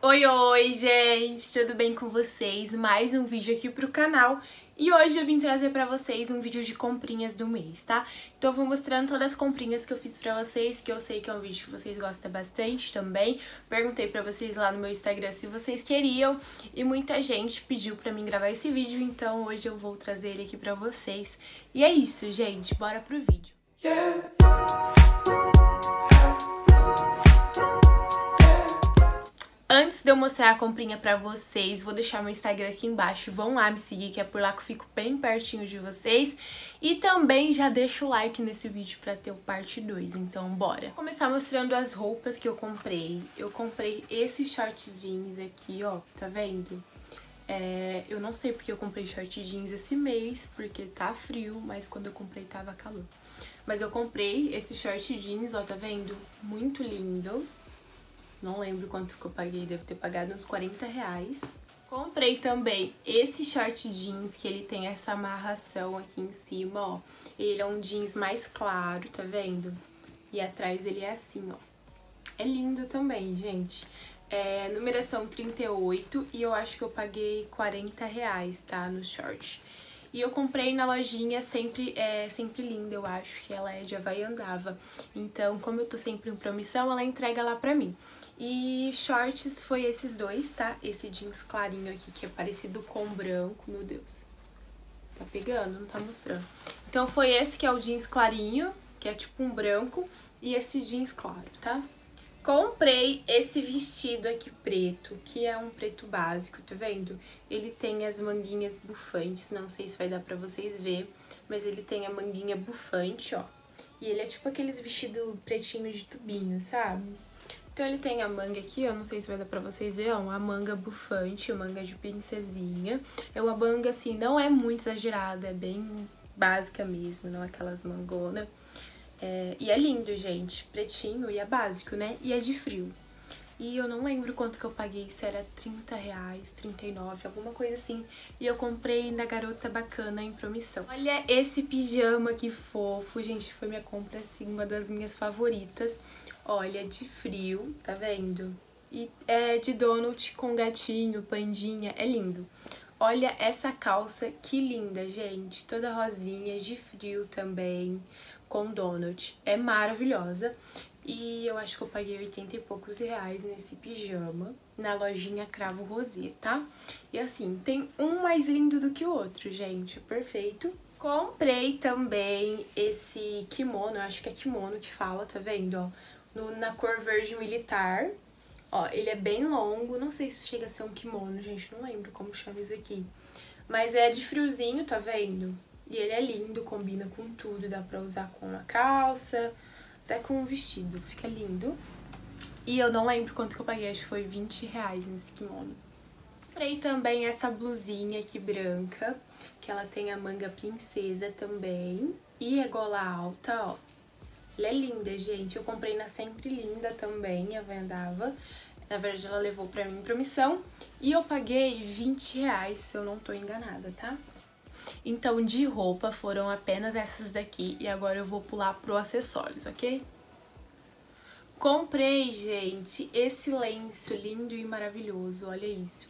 Oi, oi, gente! Tudo bem com vocês? Mais um vídeo aqui pro canal. E hoje eu vim trazer pra vocês um vídeo de comprinhas do mês, tá? Então eu vou mostrando todas as comprinhas que eu fiz pra vocês, que eu sei que é um vídeo que vocês gostam bastante também. Perguntei pra vocês lá no meu Instagram se vocês queriam e muita gente pediu pra mim gravar esse vídeo, então hoje eu vou trazer ele aqui pra vocês. E é isso, gente, bora pro vídeo. Yeah. Antes de eu mostrar a comprinha pra vocês, vou deixar meu Instagram aqui embaixo. Vão lá me seguir, que é por lá que eu fico bem pertinho de vocês. E também já deixa o like nesse vídeo pra ter o parte 2, então bora. Vou começar mostrando as roupas que eu comprei. Eu comprei esse short jeans aqui, ó, tá vendo? É, eu não sei porque eu comprei short jeans esse mês, porque tá frio, mas quando eu comprei tava calor. Mas eu comprei esse short jeans, ó, tá vendo? Muito lindo. Não lembro quanto que eu paguei, devo ter pagado uns 40 reais. Comprei também esse short jeans, que ele tem essa amarração aqui em cima, ó. Ele é um jeans mais claro, tá vendo? E atrás ele é assim, ó. É lindo também, gente. É numeração 38 e eu acho que eu paguei 40 reais, tá? No short. E eu comprei na lojinha sempre, é, sempre linda, eu acho, que ela é de Havaiandava. Então, como eu tô sempre em promissão, ela entrega lá pra mim. E shorts foi esses dois, tá? Esse jeans clarinho aqui, que é parecido com branco, meu Deus. Tá pegando? Não tá mostrando. Então foi esse que é o jeans clarinho, que é tipo um branco, e esse jeans claro, tá? Comprei esse vestido aqui preto, que é um preto básico, tá vendo? Ele tem as manguinhas bufantes, não sei se vai dar pra vocês ver, mas ele tem a manguinha bufante, ó. E ele é tipo aqueles vestidos pretinhos de tubinho, sabe? Então ele tem a manga aqui, eu não sei se vai dar pra vocês verem, ó, uma manga bufante, manga de princesinha. É uma manga, assim, não é muito exagerada, é bem básica mesmo, não aquelas mangonas. É, e é lindo, gente, pretinho e é básico, né? E é de frio. E eu não lembro quanto que eu paguei, se era 30 reais, 39, alguma coisa assim. E eu comprei na Garota Bacana em promissão. Olha esse pijama que fofo, gente, foi minha compra, assim, uma das minhas favoritas. Olha, de frio, tá vendo? E é de donut com gatinho, pandinha, é lindo. Olha essa calça, que linda, gente. Toda rosinha, de frio também, com donut. É maravilhosa. E eu acho que eu paguei 80 e poucos reais nesse pijama, na lojinha Cravo Rosé, tá? E assim, tem um mais lindo do que o outro, gente, perfeito. Comprei também esse kimono, eu acho que é kimono que fala, tá vendo, ó? no, na cor verde militar. Ó, ele é bem longo, não sei se chega a ser um kimono, gente, não lembro como chama isso aqui. Mas é de friozinho, tá vendo? E ele é lindo, combina com tudo, dá pra usar com uma calça, até com um vestido, fica lindo. E eu não lembro quanto que eu paguei, acho que foi 20 reais nesse kimono. Comprei também essa blusinha aqui branca, que ela tem a manga princesa também. E é gola alta, ó. Ela é linda, gente. Eu comprei na Sempre Linda também, a Vendava. Na verdade, ela levou pra mim promissão. E eu paguei 20 reais, se eu não tô enganada, tá? Então, de roupa foram apenas essas daqui. E agora eu vou pular pro acessórios, ok? Comprei, gente, esse lenço lindo e maravilhoso. Olha isso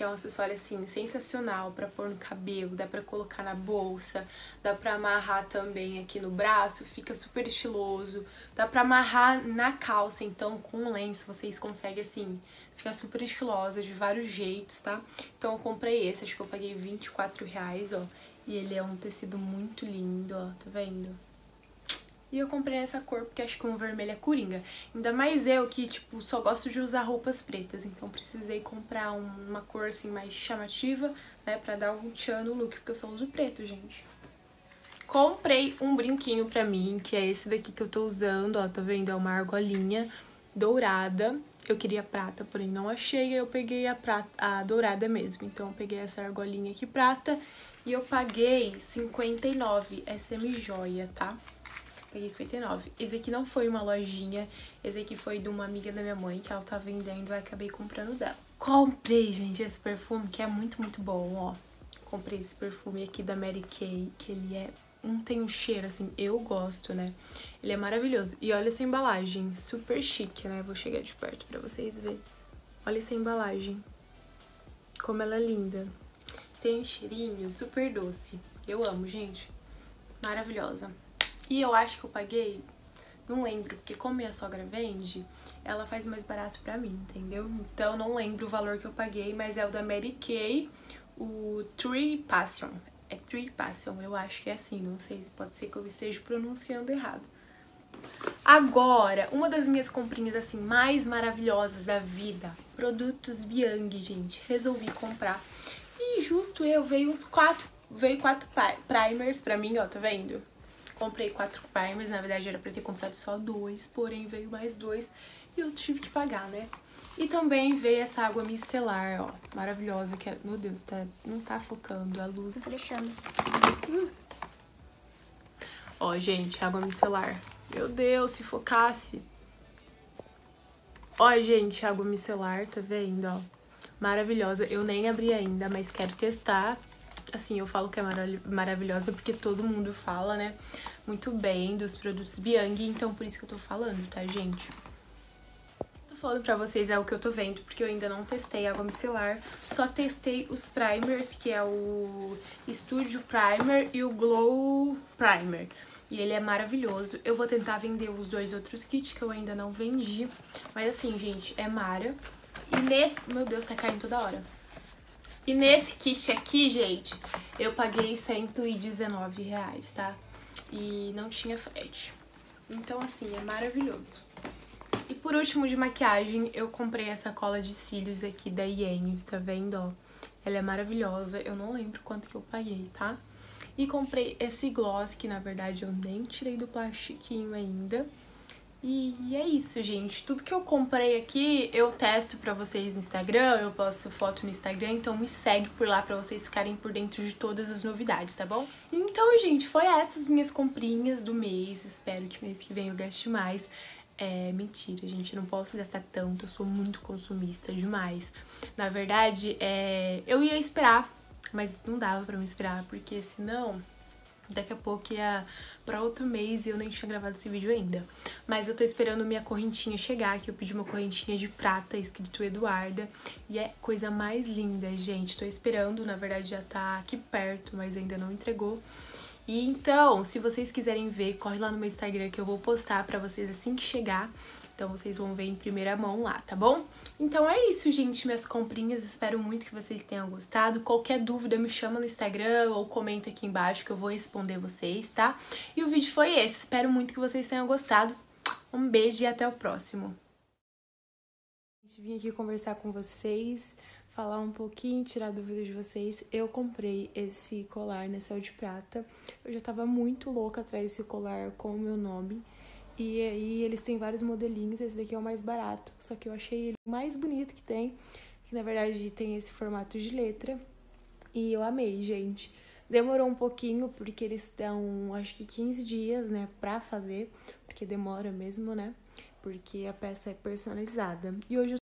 que é um acessório assim sensacional para pôr no cabelo, dá para colocar na bolsa, dá para amarrar também aqui no braço, fica super estiloso. Dá para amarrar na calça, então com lenço vocês conseguem assim ficar super estilosa de vários jeitos, tá? Então eu comprei esse, acho que eu paguei 24 reais, ó. E ele é um tecido muito lindo, ó, tá vendo? E eu comprei essa cor porque acho que um vermelho é coringa. Ainda mais eu que, tipo, só gosto de usar roupas pretas. Então precisei comprar uma cor, assim, mais chamativa, né? Pra dar um tchan no look, porque eu só uso preto, gente. Comprei um brinquinho pra mim, que é esse daqui que eu tô usando, ó. Tá vendo? É uma argolinha dourada. Eu queria prata, porém não achei, eu peguei a, prata, a dourada mesmo. Então eu peguei essa argolinha aqui prata e eu paguei 59 SM Joia, tá? Paguei 59. Esse aqui não foi uma lojinha, esse aqui foi de uma amiga da minha mãe que ela tá vendendo e acabei comprando dela. Comprei, gente, esse perfume que é muito, muito bom, ó. Comprei esse perfume aqui da Mary Kay, que ele é... Não tem um cheiro, assim, eu gosto, né? Ele é maravilhoso. E olha essa embalagem, super chique, né? Vou chegar de perto pra vocês verem. Olha essa embalagem. Como ela é linda. Tem um cheirinho super doce. Eu amo, gente. Maravilhosa. E eu acho que eu paguei, não lembro, porque como minha sogra vende, ela faz mais barato pra mim, entendeu? Então não lembro o valor que eu paguei, mas é o da Mary Kay, o Tree Passion. É Tree Passion, eu acho que é assim, não sei, pode ser que eu esteja pronunciando errado. Agora, uma das minhas comprinhas assim mais maravilhosas da vida, produtos Biang, gente. Resolvi comprar. E justo eu veio uns quatro, veio quatro primers pra mim, ó, tá vendo? Comprei quatro primers, na verdade era pra ter comprado só dois, porém veio mais dois e eu tive que pagar, né? E também veio essa água micelar, ó, maravilhosa, que é... Meu Deus, tá... não tá focando, a luz... Não tá deixando. Ó, gente, água micelar. Meu Deus, se focasse. Ó, gente, água micelar, tá vendo, ó? Maravilhosa. Eu nem abri ainda, mas quero testar. Assim, eu falo que é maravilhosa porque todo mundo fala, né? Muito bem dos produtos Biang, então por isso que eu tô falando, tá, gente? Tô falando pra vocês é o que eu tô vendo, porque eu ainda não testei água micelar. Só testei os primers, que é o Studio Primer e o Glow Primer. E ele é maravilhoso. Eu vou tentar vender os dois outros kits que eu ainda não vendi. Mas assim, gente, é mara. E nesse... Meu Deus, tá caindo toda hora. E nesse kit aqui, gente, eu paguei 119 reais, tá? E não tinha frete. Então, assim, é maravilhoso. E por último, de maquiagem, eu comprei essa cola de cílios aqui da Yen, tá vendo, ó? Ela é maravilhosa, eu não lembro quanto que eu paguei, tá? E comprei esse gloss, que na verdade eu nem tirei do plastiquinho ainda. E é isso, gente. Tudo que eu comprei aqui, eu testo pra vocês no Instagram, eu posto foto no Instagram, então me segue por lá pra vocês ficarem por dentro de todas as novidades, tá bom? Então, gente, foi essas minhas comprinhas do mês. Espero que mês que vem eu gaste mais. É mentira, gente, não posso gastar tanto, eu sou muito consumista demais. Na verdade, é, eu ia esperar mas não dava pra me esperar, porque senão daqui a pouco ia pra outro mês e eu nem tinha gravado esse vídeo ainda. Mas eu tô esperando minha correntinha chegar, que eu pedi uma correntinha de prata escrito Eduarda. E é coisa mais linda, gente. Tô esperando, na verdade já tá aqui perto, mas ainda não entregou. E então, se vocês quiserem ver, corre lá no meu Instagram que eu vou postar pra vocês assim que chegar. Então vocês vão ver em primeira mão lá, tá bom? Então é isso, gente, minhas comprinhas. Espero muito que vocês tenham gostado. Qualquer dúvida me chama no Instagram ou comenta aqui embaixo que eu vou responder vocês, tá? E o vídeo foi esse. Espero muito que vocês tenham gostado. Um beijo e até o próximo. Vim aqui conversar com vocês, falar um pouquinho, tirar dúvidas de vocês. Eu comprei esse colar na Céu de Prata. Eu já tava muito louca atrás desse colar com o meu nome. E aí eles têm vários modelinhos, esse daqui é o mais barato, só que eu achei ele mais bonito que tem, que na verdade tem esse formato de letra. E eu amei, gente. Demorou um pouquinho, porque eles dão, acho que 15 dias, né, pra fazer, porque demora mesmo, né? Porque a peça é personalizada. E hoje